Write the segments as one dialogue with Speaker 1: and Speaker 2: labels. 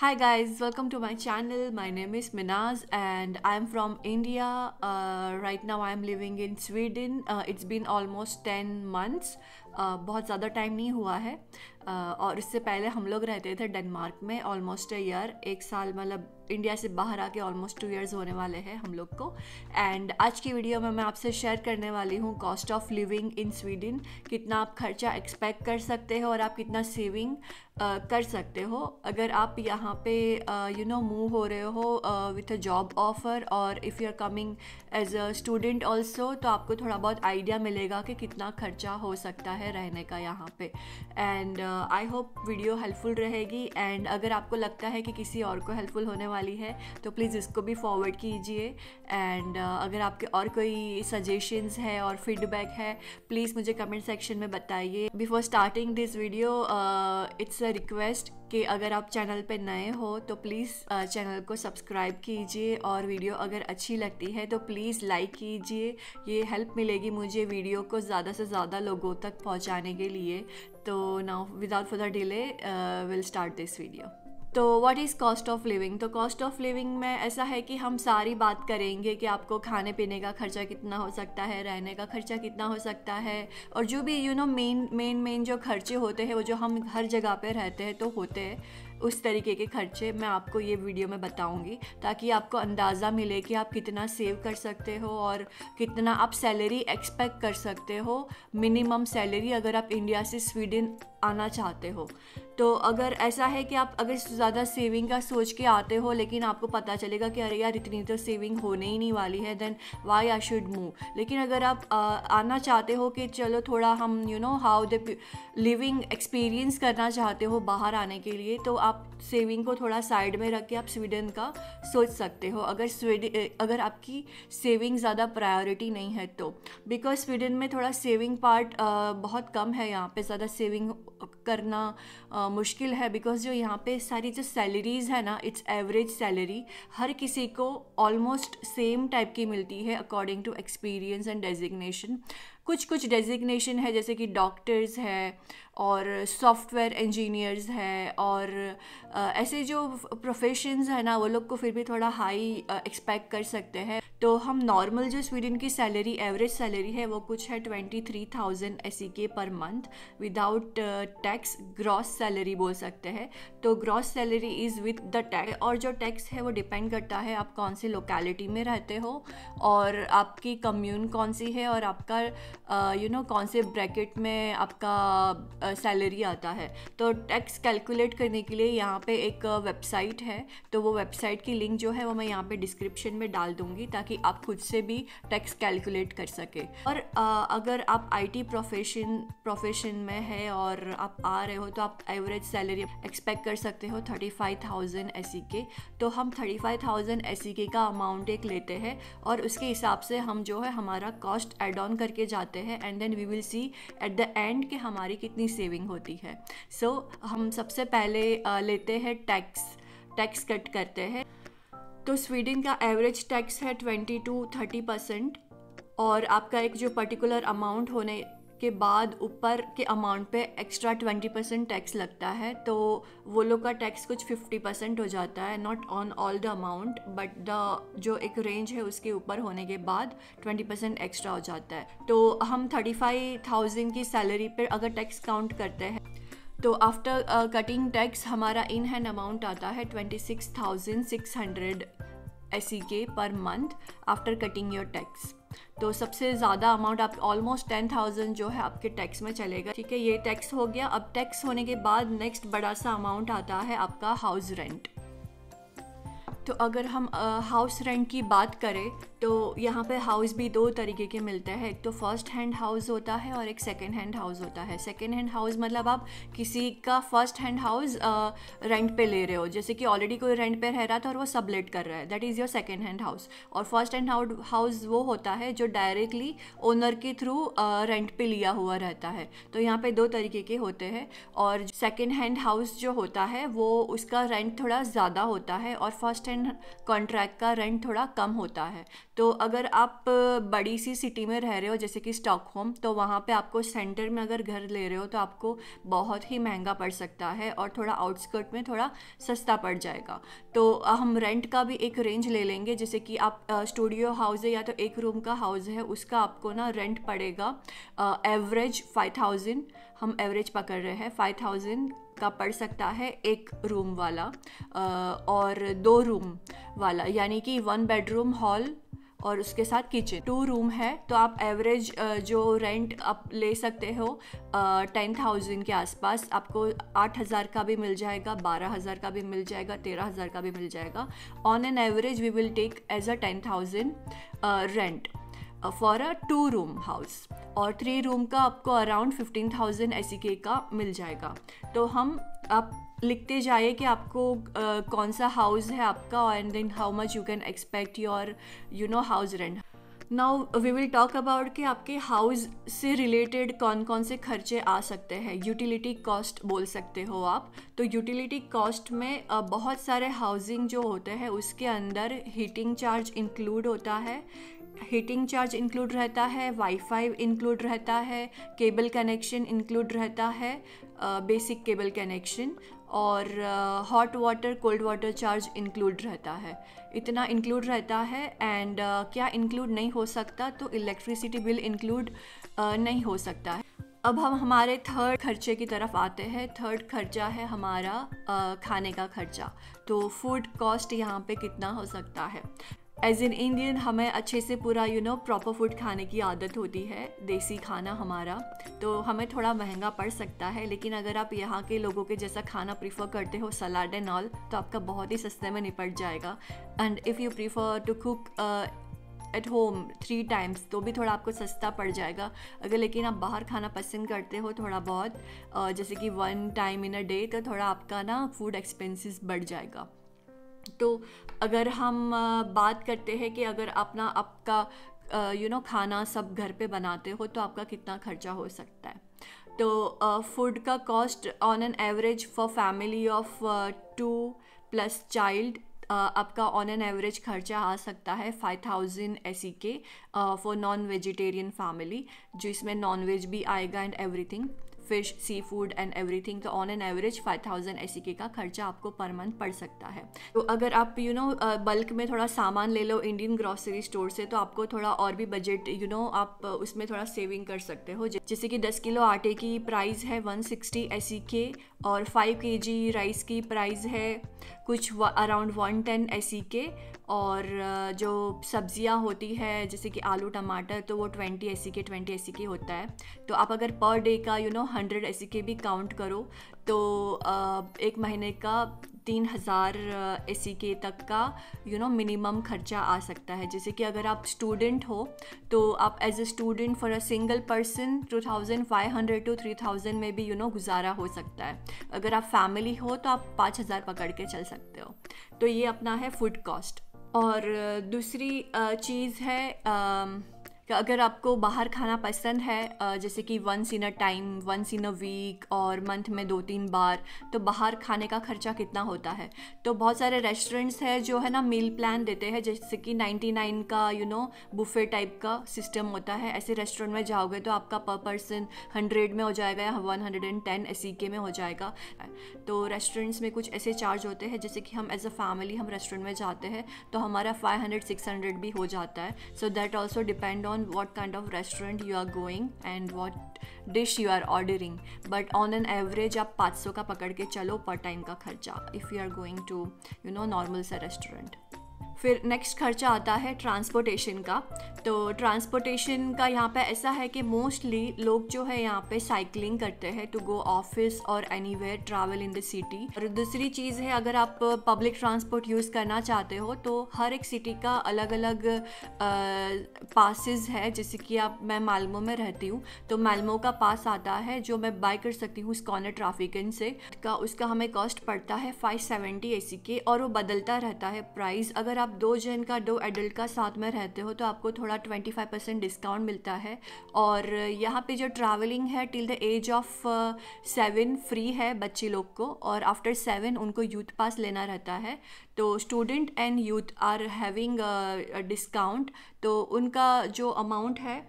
Speaker 1: Hi guys, welcome to my channel. My name is Minaz and I'm from India. Uh, right now I'm living in Sweden. Uh, it's been almost 10 months. Uh, बहुत ज़्यादा time नहीं हुआ है uh, और इससे पहले हम लोग रहते थे डेनमार्क में ऑलमोस्ट ईयर एक साल मतलब इंडिया से बाहर आके ऑलमोस्ट टू इयर्स होने वाले हैं हम लोग को। एंड आज की वीडियो में मैं आपसे शेयर करने वाली हूँ cost of living in Sweden कितना आप खर्चा एक्सपेक्ट कर सकते हो और आप कितना सेविंग uh, कर सकते हो। अगर आप यहाँ पे यू नो मूव हो रहे हो विथ अ जॉब ऑफ़र और if you are coming as a student also तो आपको थोड़ा बहुत आइडिया मिलेगा कि कितना खर्चा हो सकता है रहने का यहाँ पे। And I hope video helpful रहेगी एंड अगर आपको लगता है कि किसी और को हेल्पफुल होने वाली है तो प्लीज़ इसको भी फॉरवर्ड कीजिए एंड अगर आपके और कोई सजेशंस है और फीडबैक है प्लीज़ मुझे कमेंट सेक्शन में बताइए। Before starting this video it's a request कि अगर आप चैनल पे नए हो तो प्लीज़ चैनल को सब्सक्राइब कीजिए और वीडियो अगर अच्छी लगती है तो प्लीज़ लाइक कीजिए। ये हेल्प मिलेगी मुझे वीडियो को ज़्यादा से ज़्यादा लोगों तक पहुँचाने के लिए। तो now without further delay will start this video तो what is cost of living तो कॉस्ट ऑफ़ लिविंग में ऐसा है कि हम सारी बात करेंगे कि आपको खाने पीने का खर्चा कितना हो सकता है, रहने का खर्चा कितना हो सकता है, और जो भी you know main main main जो खर्चे होते हैं, वो जो हम हर जगह पे रहते हैं तो होते हैं। उस तरीके के खर्चे मैं आपको ये वीडियो में बताऊँगी ताकि आपको अंदाज़ा मिले कि आप कितना सेव कर सकते हो और कितना आप सैलरी एक्सपेक्ट कर सकते हो। मिनिमम सैलरी अगर आप इंडिया से स्वीडन आना चाहते हो। तो अगर ऐसा है कि आप अगर ज़्यादा सेविंग का सोच के आते हो लेकिन आपको पता चलेगा कि अरे यार इतनी तो सेविंग होने ही नहीं वाली है then why I should move लेकिन अगर आप आ, आना चाहते हो कि चलो थोड़ा हम you know how the living experience करना चाहते हो बाहर आने के लिए तो आप सेविंग को थोड़ा साइड में रख के आप स्वीडन का सोच सकते हो। अगर स्वीडन अगर आपकी सेविंग ज़्यादा प्रायोरिटी नहीं है तो। बिकॉज़ स्वीडन में थोड़ा सेविंग पार्ट बहुत कम है यहाँ पे। ज़्यादा सेविंग करना मुश्किल है बिकॉज़ जो यहाँ पे सारी जो सैलरीज़ है ना इट्स एवरेज सैलरी हर किसी को ऑलमोस्ट सेम टाइप की मिलती है according to experience and designation कुछ कुछ डेजिग्नेशन है, जैसे कि डॉक्टर्स है और सॉफ्टवेयर इंजीनियर्स है और ऐसे जो प्रोफेशंस है ना, वो लोग को फिर भी थोड़ा हाई एक्सपेक्ट कर सकते हैं। तो हम नॉर्मल जो स्वीडन की सैलरी एवरेज सैलरी है, वो कुछ है twenty three thousand S K per month without tax gross salary बोल सकते हैं। तो gross salary is with the tax और जो टैक्स है, वो डिपेंड करता है आप कौन सी लोकेलिटी में रहते हो और आपकी कम्यून कौन सी है और आपका यू नो कौन से ब्रैकेट में आपका सैलरी आता है। तो टैक्स कैलकुलेट करने के लिए यहाँ पे एक वेबसाइट है। तो वो वेबसाइट की लिंक जो है वो मैं यहाँ पे डिस्क्रिप्शन में डाल दूँगी ताकि आप खुद से भी टैक्स कैलकुलेट कर सके। और अगर आप आईटी प्रोफेशन प्रोफेशन में है और आप आ रहे हो तो आप एवरेज सैलरी एक्सपेक्ट कर सकते हो थर्टी फाइव थाउज़ेंड एस के तो हम thirty five thousand S K amount एक लेते हैं और उसके हिसाब से हम जो है हमारा कॉस्ट एड ऑन करके जाते हैं and then we will see at the end कि हमारी कितनी सेविंग होती है। सो so, हम सबसे पहले लेते हैं टैक्स टैक्स कट करते हैं। तो स्वीडन का एवरेज टैक्स है ट्वेंटी टू थर्टी परसेंट और आपका एक जो पर्टिकुलर अमाउंट होने के बाद ऊपर के अमाउंट पे एक्स्ट्रा ट्वेंटी परसेंट टैक्स लगता है तो वो लोग का टैक्स कुछ फिफ्टी परसेंट हो जाता है not on all the amount but the जो एक रेंज है उसके ऊपर होने के बाद ट्वेंटी परसेंट एक्स्ट्रा हो जाता है। तो हम थर्टी फाइव थाउज़ेंड की सैलरी पर अगर टैक्स काउंट करते हैं तो आफ्टर कटिंग टैक्स हमारा इन हैंड अमाउंट आता है twenty six thousand six hundred S K per month after cutting your tax तो सबसे ज़्यादा अमाउंट आप ऑलमोस्ट टेन थाउज़ेंड जो है आपके टैक्स में चलेगा। ठीक है, ये टैक्स हो गया। अब टैक्स होने के बाद नेक्स्ट बड़ा सा अमाउंट आता है आपका हाउस रेंट तो अगर हम हाउस रेंट की बात करें तो यहाँ पे हाउस भी दो तरीके के मिलते हैं। एक तो फ़र्स्ट हैंड हाउस होता है और एक सेकेंड हैंड हाउस होता है। सेकेंड हैंड हाउस मतलब आप किसी का फ़र्स्ट हैंड हाउस रेंट पे ले रहे हो। जैसे कि ऑलरेडी कोई रेंट पे रह रहा था और वो सबलेट कर रहा है। That is your second hand house और फ़र्स्ट हैंड हाउस वो होता है जो डायरेक्टली ओनर के थ्रू रेंट पे लिया हुआ रहता है। तो यहाँ पे दो तरीके के होते हैं। और सेकेंड हैंड हाउस जो होता है, वो उसका रेंट थोड़ा ज़्यादा होता है और फ़र्स्ट कंस्ट्रक्शन कॉन्ट्रैक्ट का रेंट थोड़ा कम होता है। तो अगर आप बड़ी सी सिटी में रह रहे हो, जैसे कि स्टॉकहोम तो वहाँ पे आपको सेंटर में अगर घर ले रहे हो तो आपको बहुत ही महँगा पड़ सकता है और थोड़ा आउटस्कर्ट में थोड़ा सस्ता पड़ जाएगा। तो हम रेंट का भी एक रेंज ले लेंगे, जैसे कि आप स्टूडियो हाउस है या तो एक रूम का हाउस है, उसका आपको ना रेंट पड़ेगा एवरेज फाइव थाउज़ेंड हम एवरेज पकड़ रहे हैं फाइव थाउज़ेंड का पड़ सकता है एक रूम वाला और दो रूम वाला, यानी कि वन बेडरूम हॉल और उसके साथ किचन टू रूम है तो आप एवरेज जो रेंट आप ले सकते हो टेन थाउज़ेंड के आसपास, आपको आठ हज़ार का भी मिल जाएगा, बारह हज़ार का भी मिल जाएगा, तेरह हज़ार का भी मिल जाएगा। On an average we will take as a ten thousand rent for a two room house और थ्री रूम का आपको अराउंड फिफ्टीन थाउज़ेंड एस का मिल जाएगा। तो हम आप लिखते जाइए कि आपको uh, कौन सा हाउस है आपका and then how much you can expect your you know house rent now we will talk about कि आपके हाउस से रिलेटेड कौन कौन से खर्चे आ सकते हैं। यूटिलिटी कॉस्ट बोल सकते हो आप। तो यूटिलिटी कॉस्ट में बहुत सारे हाउसिंग जो होते हैं उसके अंदर हीटिंग चार्ज इंक्लूड होता है। हीटिंग चार्ज इंक्लूड रहता है वाईफाई इंक्लूड रहता है केबल कनेक्शन इंक्लूड रहता है बेसिक केबल कनेक्शन और hot water cold water charge include रहता है। इतना इंक्लूड रहता है एंड uh, क्या इंक्लूड नहीं हो सकता तो इलेक्ट्रिसिटी बिल इंक्लूड नहीं हो सकता है। अब हम हमारे थर्ड खर्चे की तरफ़ आते हैं। थर्ड खर्चा है हमारा आ, खाने का खर्चा। तो फ़ूड कॉस्ट यहाँ पे कितना हो सकता है? एज इन इंडियन हमें अच्छे से पूरा यू नो प्रॉपर फ़ूड खाने की आदत होती है देसी खाना हमारा। तो हमें थोड़ा महँगा पड़ सकता है लेकिन अगर आप यहाँ के लोगों के जैसा खाना प्रीफर करते हो सलाड एंड ऑल तो आपका बहुत ही सस्ते में निपट जाएगा। And if you prefer to cook at home three times तो भी थोड़ा आपको सस्ता पड़ जाएगा। अगर लेकिन आप बाहर खाना पसंद करते हो थोड़ा बहुत uh, जैसे कि one time in a day तो थोड़ा आपका ना फ़ूड एक्सपेंसेस बढ़ जाएगा। तो अगर हम बात करते हैं कि अगर अपना, आपका यू नो खाना सब घर पे बनाते हो तो आपका कितना खर्चा हो सकता है। तो फ़ूड का cost on an average for family of two plus child आपका ऑन एन एवरेज खर्चा आ सकता है five thousand S K for non vegetarian family जिसमें नॉन वेज भी आएगा and everything fish sea food and everything तो on an average five thousand S का खर्चा आपको पर मंथ पड़ सकता है। तो अगर आप यू नो बल्क में थोड़ा सामान ले लो इंडियन ग्रॉसरी स्टोर से तो आपको थोड़ा और भी बजट यू नो आप उसमें थोड़ा सेविंग कर सकते हो। जैसे कि दस किलो आटे की प्राइस है वन सिक्सटी एस और फाइव के जी राइस की प्राइस है कुछ अराउंड वन टेन ऐसी के और जो सब्ज़ियाँ होती है, जैसे कि आलू, टमाटर तो वो ट्वेंटी ऐसी के ट्वेंटी ऐसी के होता है। तो आप अगर पर डे का यू नो हंड्रेड ऐसी के भी काउंट करो तो एक महीने का तीन हज़ार एस के तक का यू नो मिनिमम खर्चा आ सकता है। जैसे कि अगर आप स्टूडेंट हो तो आप as a student for a single person two thousand five hundred to three thousand में भी यू नो गुजारा हो सकता है। अगर आप फैमिली हो तो आप पाँच हज़ार पकड़ के चल सकते हो। तो ये अपना है फ़ूड कॉस्ट और दूसरी चीज़ है अगर आपको बाहर खाना पसंद है जैसे कि once in a time once in a week और मंथ में दो तीन बार तो बाहर खाने का खर्चा कितना होता है? तो बहुत सारे रेस्टोरेंट्स हैं जो है ना मील प्लान देते हैं, जैसे कि 99 का यू नो बुफे टाइप का सिस्टम होता है। ऐसे रेस्टोरेंट में जाओगे तो आपका पर पर्सन हंड्रेड में हो जाएगा या one hundred and ten S में हो जाएगा। तो रेस्टोरेंट्स में कुछ ऐसे चार्ज होते हैं, जैसे कि हम एज अ फैमिली हम रेस्टोरेंट में जाते हैं तो हमारा फाइव हंड्रेड सिक्स हंड्रेड भी हो जाता है। So that also depend on on what kind of restaurant you are going and what dish you are ordering but on an average आप 500 का पकड़ के चलो पर टाइम का खर्चा if you are going to you know normal सा restaurant फिर नेक्स्ट खर्चा आता है ट्रांसपोर्टेशन का। तो ट्रांसपोर्टेशन का यहाँ पे ऐसा है कि मोस्टली लोग जो है यहाँ पे साइकिलिंग करते हैं टू गो ऑफ़िस और anywhere travel in the city और दूसरी चीज़ है, अगर आप पब्लिक ट्रांसपोर्ट यूज़ करना चाहते हो तो हर एक सिटी का अलग अलग पासिस है। जैसे कि आप, मैं मालमो में रहती हूँ तो मालमो का पास आता है, जो मैं बाय कर सकती हूँ स्कॉनर ट्राफिकन से। का उसका हमें कॉस्ट पड़ता है फाइव सेवेंटी ए के और वो बदलता रहता है प्राइस अगर आप आप दो जन का, दो एडल्ट का साथ में रहते हो तो आपको थोड़ा ट्वेंटी फाइव परसेंट डिस्काउंट मिलता है। और यहाँ पे जो ट्रैवलिंग है till the age of seven free है बच्चे लोग को, और आफ्टर सेवन उनको यूथ पास लेना रहता है। तो student and youth are having discount तो उनका जो अमाउंट है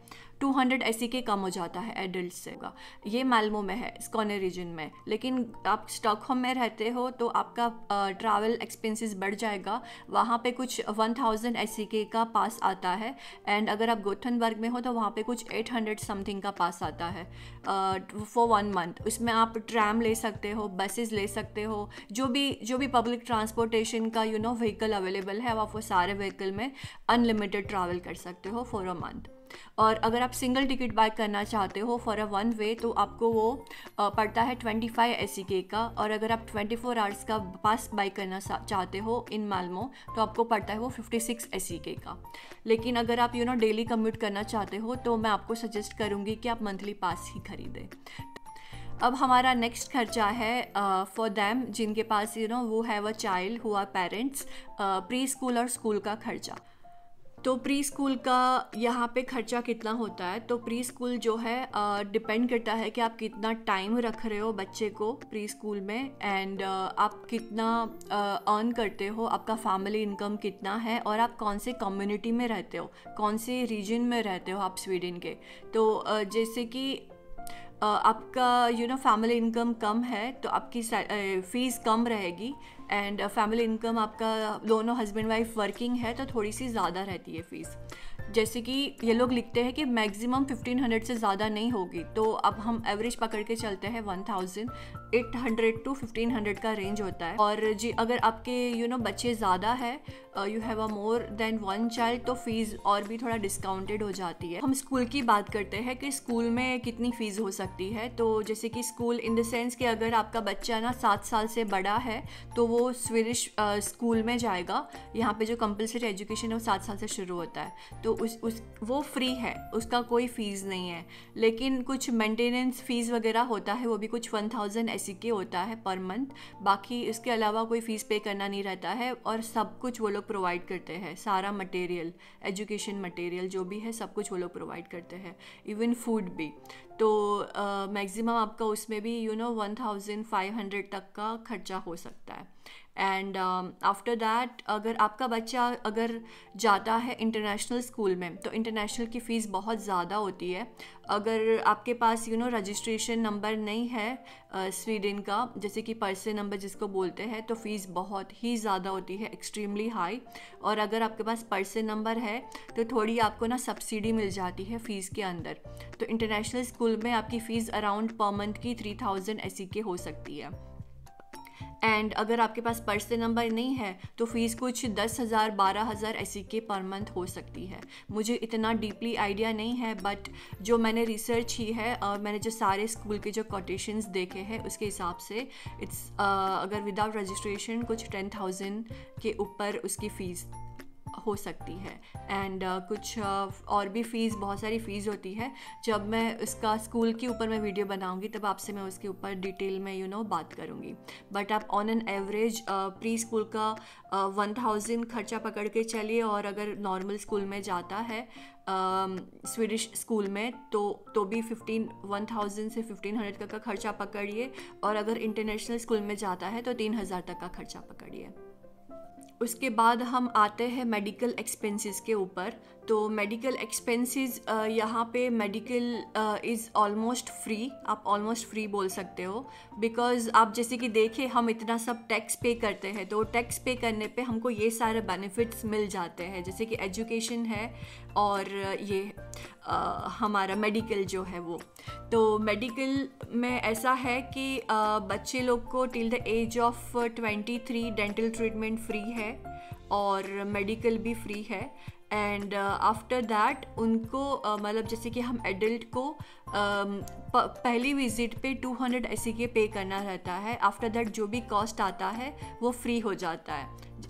Speaker 1: टू हंड्रेड एस के कम हो जाता है एडल्ट से। का ये मालमो में है स्कॉने रीजन में। लेकिन आप स्टॉकहोम में रहते हो तो आपका ट्रैवल एक्सपेंसेस बढ़ जाएगा। वहाँ पे कुछ वन थाउज़ेंड के का पास आता है। एंड अगर आप गोथनबर्ग में हो तो वहाँ पे कुछ एट हंड्रेड समथिंग का पास आता है। फॉर वन मंथ उसमें आप ट्रैम ले सकते हो बसेस ले सकते हो। जो भी जो भी पब्लिक ट्रांसपोर्टेशन का यू नो व्हीकल अवेलेबल है, आप वो सारे व्हीकल में अनलिमिटेड ट्रैवल कर सकते हो फॉर अ मंथ और अगर आप सिंगल टिकट बाय करना चाहते हो फॉर अ वन वे तो आपको वो पड़ता है ट्वेंटी फाइव एस का। और अगर आप ट्वेंटी फोर आवर्स का पास बाय करना चाहते हो इन मालमो तो आपको पड़ता है वो फिफ्टी सिक्स एस का। लेकिन अगर आप यू नो डेली कम्यूट करना चाहते हो तो मैं आपको सजेस्ट करूँगी कि आप मंथली पास ही खरीदें। अब हमारा नेक्स्ट खर्चा है फॉर uh, दैम जिनके पास यू नो वो हैव अ चाइल्ड हुआ पेरेंट्स प्री स्कूल और स्कूल का खर्चा। तो प्री स्कूल का यहाँ पे खर्चा कितना होता है? तो प्री स्कूल जो है डिपेंड करता है कि आप कितना टाइम रख रहे हो बच्चे को प्री स्कूल में एंड आप कितना अर्न करते हो, आपका फैमिली इनकम कितना है और आप कौन से कम्युनिटी में रहते हो, कौन से रीजन में रहते हो आप स्वीडन के? तो जैसे कि आपका यू नो फैमिली इनकम कम है तो आपकी फ़ीस कम रहेगी एंड फैमिली इनकम आपका दोनों हस्बैंड वाइफ वर्किंग है तो थोड़ी सी ज़्यादा रहती है फ़ीस जैसे कि ये लोग लिखते हैं कि मैक्सिमम 1500 से ज़्यादा नहीं होगी तो अब हम एवरेज पकड़ के चलते हैं 1000 800 टू 1500 का रेंज होता है. और जी अगर आपके यू you नो know, बच्चे ज़्यादा है you have a more than one child तो फ़ीस और भी थोड़ा डिस्काउंटेड हो जाती है। हम स्कूल की बात करते हैं कि स्कूल में कितनी फ़ीस हो सकती है। तो जैसे कि स्कूल इन द सेंस कि अगर आपका बच्चा ना सात साल से बड़ा है तो वो स्विडिश स्कूल में जाएगा। यहाँ पे जो कंपलसरी एजुकेशन है, वो सात साल से शुरू होता है। तो उस उस, वो फ्री है, उसका कोई फ़ीस नहीं है। लेकिन कुछ मेंटेनेंस फ़ीस वगैरह होता है, वो भी कुछ वन थाउज़ेंड ऐसी के होता है पर मंथ बाकी इसके अलावा कोई फ़ीस पे करना नहीं रहता है और सब कुछ वो लोग प्रोवाइड करते हैं सारा मटेरियल एजुकेशन मटेरियल जो भी है सब कुछ वो लोग प्रोवाइड करते हैं इवन फ़ूड भी। तो मैक्सिमम uh, आपका उसमें भी you know one thousand five hundred तक का खर्चा हो सकता है। एंड आफ्टर दैट अगर आपका बच्चा अगर जाता है इंटरनेशनल स्कूल में तो इंटरनेशनल की फ़ीस बहुत ज़्यादा होती है। अगर आपके पास यू नो रजिस्ट्रेशन नंबर नहीं है स्वीडन uh, का जैसे कि पर्सन नंबर जिसको बोलते हैं तो फ़ीस बहुत ही ज़्यादा होती है एक्सट्रीमली हाई और अगर आपके पास पर्सन नंबर है तो थोड़ी आपको ना सब्सिडी मिल जाती है फ़ीस के अंदर। तो इंटरनेशनल स्कूल में आपकी फ़ीस अराउंड पर मंथ की थ्री थाउज़ेंड ऐसी के हो सकती है। एंड अगर आपके पास पर्सनल नंबर नहीं है तो फ़ीस कुछ दस हज़ार, बारह हज़ार ऐसी के पर मंथ हो सकती है। मुझे इतना डीपली आइडिया नहीं है बट जो मैंने रिसर्च ही है और मैंने जो सारे स्कूल के जो कोटेशंस देखे हैं, उसके हिसाब से इट्स अगर विदाउट रजिस्ट्रेशन कुछ टेन थाउज़ेंड के ऊपर उसकी फ़ीस हो सकती है। एंड uh, कुछ uh, और भी फ़ीस बहुत सारी फ़ीस होती है। जब मैं उसका स्कूल के ऊपर मैं वीडियो बनाऊँगी तब आपसे मैं उसके ऊपर डिटेल में यू you नो know, बात करूँगी। बट आप on an average preschool का वन uh, थाउज़ेंड खर्चा पकड़ के चलिए और अगर नॉर्मल स्कूल में जाता है स्वीडिश um, स्कूल में तो तो भी फिफ्टीन वन थाउज़ेंड से फिफ्टीन हंड्रेड तक का खर्चा पकड़िए। और अगर इंटरनेशनल स्कूल में जाता है तो तीन हज़ार तक का खर्चा पकड़िए। उसके बाद हम आते हैं मेडिकल एक्सपेंसेस के ऊपर। तो मेडिकल एक्सपेंसेस यहाँ पे मेडिकल इज़ ऑलमोस्ट फ्री आप ऑलमोस्ट फ्री बोल सकते हो। बिकॉज़ आप जैसे कि देखें हम इतना सब टैक्स पे करते हैं तो टैक्स पे करने पे हमको ये सारे बेनिफिट्स मिल जाते हैं। जैसे कि एजुकेशन है और ये आ, हमारा मेडिकल जो है वो। तो मेडिकल में ऐसा है कि आ, बच्चे लोग को till the age of twenty three dental treatment free है और मेडिकल भी फ्री है। एंड आफ्टर दैट उनको uh, मतलब जैसे कि हम एडल्ट को um, पहली विज़िट पे 200 हंड्रेड के पे करना रहता है। आफ्टर दैट जो भी कॉस्ट आता है वो फ्री हो जाता है।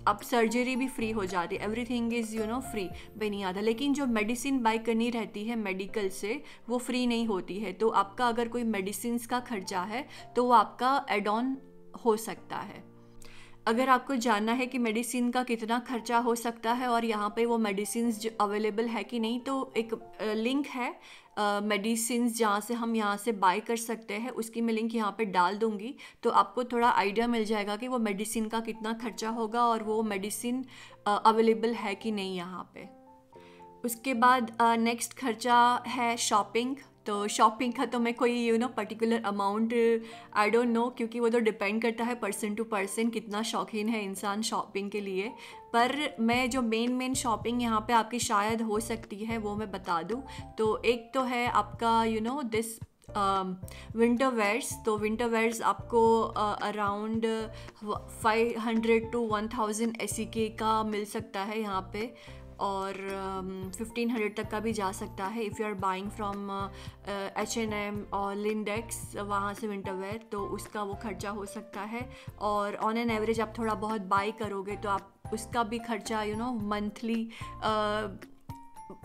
Speaker 1: अब सर्जरी भी फ्री हो जाती है। Everything is you know free पे नहीं आता। लेकिन जो मेडिसिन बाई करनी रहती है मेडिकल से वो फ्री नहीं होती है। तो आपका अगर कोई मेडिसिन का खर्चा है तो वो आपका एड ऑन हो सकता है। अगर आपको जानना है कि मेडिसिन का कितना खर्चा हो सकता है और यहाँ पे वो मेडिसिन अवेलेबल है कि नहीं तो एक लिंक है मेडिसिन uh, जहाँ से हम यहाँ से बाय कर सकते हैं उसकी मैं लिंक यहाँ पे डाल दूँगी। तो आपको थोड़ा आइडिया मिल जाएगा कि वो मेडिसिन का कितना खर्चा होगा और वो मेडिसिन अवेलेबल है कि नहीं यहाँ पे। उसके बाद नेक्स्ट uh, खर्चा है शॉपिंग तो शॉपिंग का तो मैं कोई you know particular amount I don't know क्योंकि वो तो डिपेंड करता है पर्सन टू पर्सन कितना शौकीन है इंसान शॉपिंग के लिए। पर मैं जो मेन मेन शॉपिंग यहाँ पे आपकी शायद हो सकती है, वो मैं बता दूँ। तो एक तो है आपका you know this winter wears तो विंटर वेयर्स आपको around five hundred to one thousand S का मिल सकता है यहाँ पे। और फिफ्टीन um, हंड्रेड तक का भी जा सकता है। If you are buying from H and M और लिंडेक्स वहाँ से विंटर वेयर तो उसका वो खर्चा हो सकता है। और ऑन एन एवरेज आप थोड़ा बहुत बाई करोगे तो आप उसका भी खर्चा you know monthly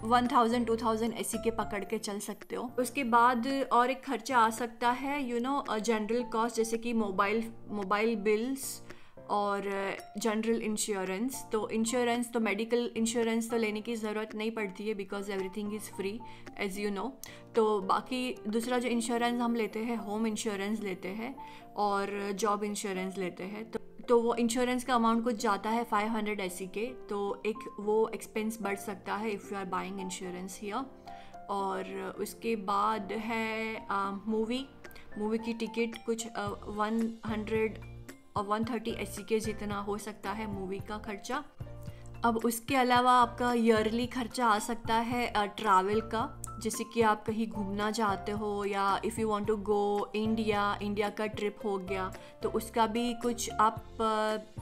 Speaker 1: one thousand two thousand S K पकड़ के चल सकते हो। उसके बाद और एक खर्चा आ सकता है यू नो जनरल कॉस्ट जैसे कि मोबाइल मोबाइल बिल्स और जनरल इंश्योरेंस तो इंश्योरेंस तो मेडिकल इंश्योरेंस तो लेने की ज़रूरत नहीं पड़ती है because everything is free as you know तो बाकी दूसरा जो इंश्योरेंस हम लेते हैं होम इंश्योरेंस लेते हैं और जॉब इंश्योरेंस लेते हैं। तो तो वो इंश्योरेंस का अमाउंट कुछ जाता है फाइव हंड्रेड ऐसी के तो एक वो एक्सपेंस बढ़ सकता है if you are buying insurance here और उसके बाद है मूवी मूवी की टिकट कुछ वन हंड्रेड और वन थर्टी एस के जितना हो सकता है मूवी का खर्चा। अब उसके अलावा आपका ईयरली खर्चा आ सकता है ट्रैवल का, जैसे कि आप कहीं घूमना चाहते हो या if you want to go India India का ट्रिप हो गया तो उसका भी कुछ आप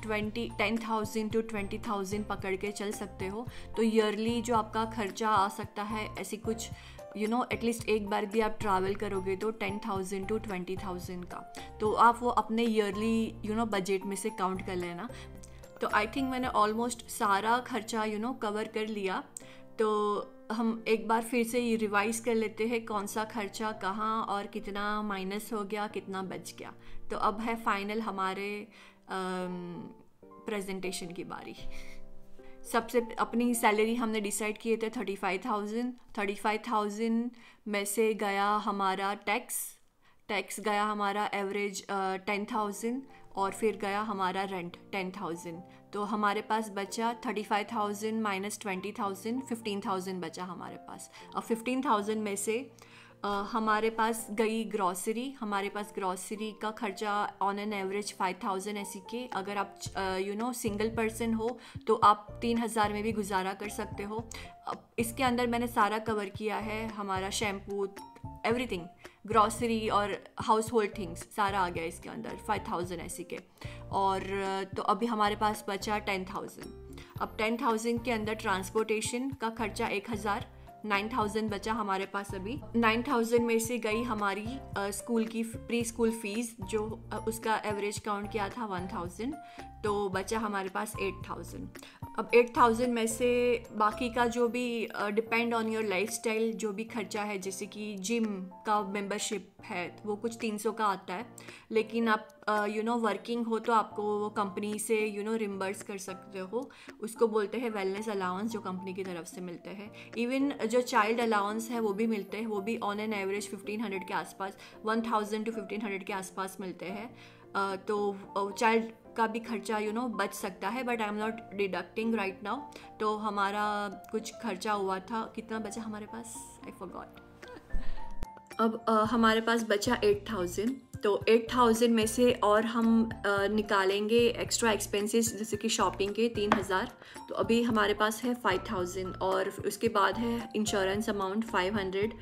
Speaker 1: twenty ten thousand to twenty thousand पकड़ के चल सकते हो। तो ईयरली जो आपका खर्चा आ सकता है, ऐसी कुछ यू नो एटलीस्ट एक बार भी आप ट्रैवल करोगे तो ten thousand to twenty thousand का। तो आप वो अपने ईयरली यू नो बजट में से काउंट कर लेना। तो आई थिंक मैंने ऑलमोस्ट सारा खर्चा यू नो कवर कर लिया। तो हम एक बार फिर से ये रिवाइज कर लेते हैं कौन सा खर्चा कहाँ और कितना माइनस हो गया, कितना बच गया। तो अब है फाइनल हमारे प्रेजेंटेशन की बारी। सबसे अपनी सैलरी हमने डिसाइड किए थे thirty five thousand thirty five thousand में से गया हमारा टैक्स टैक्स गया हमारा एवरेज टेन थाउज़ेंड और फिर गया हमारा रेंट टेन थाउज़ेंड तो हमारे पास बचा thirty five thousand minus twenty thousand fifteen thousand बचा हमारे पास. और फिफ्टीन थाउज़ेंड में से हमारे पास गई ग्रॉसरी हमारे पास ग्रॉसरी का खर्चा on an average five thousand S K, अगर आप यू नो सिंगल पर्सन हो तो आप तीन हज़ार में भी गुजारा कर सकते हो। इसके अंदर मैंने सारा कवर किया है, हमारा शैम्पू एवरीथिंग ग्रॉसरी और हाउस होल्ड थिंग्स सारा आ गया इसके अंदर फाइव थाउज़ेंड ऐसी के। और तो अभी हमारे पास बचा टेन थाउज़ेंड अब टेन थाउज़ेंड के अंदर ट्रांसपोर्टेशन का खर्चा एक हज़ार नाइन थाउज़ेंड बचा हमारे पास अभी। नाइन थाउज़ेंड में से गई हमारी स्कूल की प्री स्कूल फ़ीस, जो उसका एवरेज काउंट किया था वन थाउज़ेंड तो बचा हमारे पास एट थाउज़ेंड। अब एट थाउज़ेंड में से बाकी का जो भी depend on your lifestyle जो भी खर्चा है, जैसे कि जिम का मेंबरशिप है, वो कुछ तीन सौ का आता है। लेकिन आप यू नो वर्किंग हो तो आपको वो कंपनी से यू नो रिम्बर्स कर सकते हो। उसको बोलते हैं वेलनेस अलाउंस जो कंपनी की तरफ़ से मिलते हैं। इवन जो चाइल्ड अलाउंस है, वो भी मिलते हैं। वो भी on an average fifteen hundred के आसपास one thousand to fifteen hundred के आसपास मिलते हैं। तो चाइल्ड का भी खर्चा यू you नो know, बच सकता है but I am not deducting right now तो हमारा कुछ खर्चा हुआ था। कितना बचा हमारे पास? आई फॉरगॉट अब uh, हमारे पास बचा एट थाउज़ेंड तो एट थाउज़ेंड में से और हम uh, निकालेंगे एक्स्ट्रा एक्सपेंसेस जैसे कि शॉपिंग के तीन हज़ार। तो अभी हमारे पास है फाइव थाउज़ेंड और उसके बाद है इंश्योरेंस अमाउंट फाइव हंड्रेड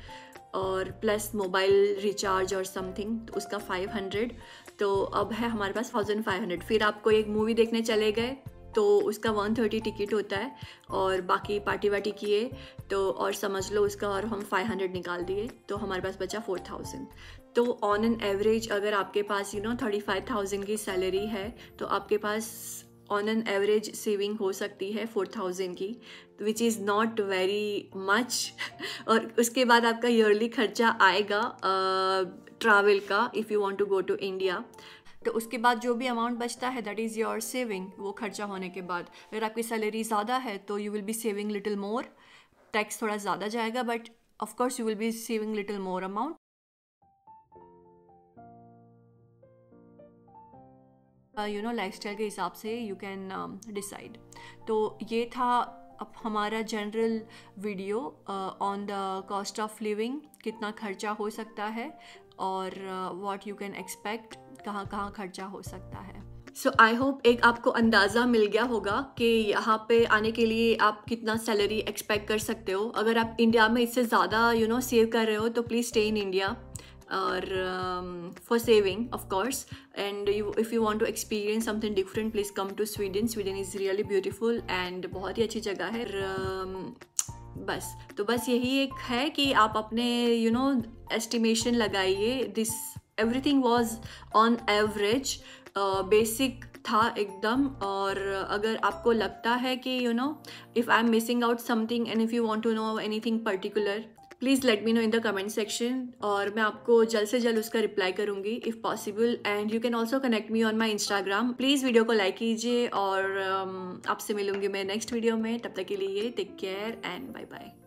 Speaker 1: और प्लस मोबाइल रिचार्ज और समथिंग तो उसका फाइव हंड्रेड तो अब है हमारे पास थाउज़ेंड फाइव हंड्रेड फिर आपको एक मूवी देखने चले गए तो उसका वन थर्टी टिकट होता है, और बाकी पार्टी वार्टी किए तो और समझ लो उसका और हम फाइव हंड्रेड निकाल दिए तो हमारे पास बचा फोर थाउज़ेंड तो ऑन एन एवरेज अगर आपके पास you know thirty five thousand की सैलरी है तो आपके पास ऑन एन एवरेज सेविंग हो सकती है फोर थाउज़ेंड की। Which is not very much और उसके बाद आपका ईयरली खर्चा आएगा ट्रैवल uh, का if you want to go to India तो उसके बाद जो भी अमाउंट बचता है दैट इज़ योर सेविंग वो खर्चा होने के बाद। अगर आपकी सैलरी ज़्यादा है तो you will be saving little more tax थोड़ा ज़्यादा जाएगा but of course you will be saving little more amount you know life के हिसाब से यू कैन डिसाइड तो ये था अब हमारा general video on the cost of living कितना खर्चा हो सकता है और व्हाट यू कैन एक्सपेक्ट कहाँ कहाँ खर्चा हो सकता है। सो आई होप एक आपको अंदाज़ा मिल गया होगा कि यहाँ पे आने के लिए आप कितना सैलरी एक्सपेक्ट कर सकते हो। अगर आप इंडिया में इससे ज़्यादा यू नो सेव कर रहे हो तो please stay in India or um, for saving of course. And you, if you want to experience something different please come to sweden. Sweden is and बहुत ही अच्छी जगह है। um, बस तो बस यही एक है कि आप अपने यू नो एस्टिमेशन लगाइए। This everything was on average basic था एकदम। और अगर आपको लगता है कि you know if I am missing out something and if you want to know anything particular please let me know in the comment section और मैं आपको जल्द से जल्द उसका रिप्लाई करूँगी if possible and you can also connect me on my Instagram please video को like कीजिए और um, आपसे मिलूँगी मैं नेक्स्ट वीडियो में. तब तक के लिए take care and bye bye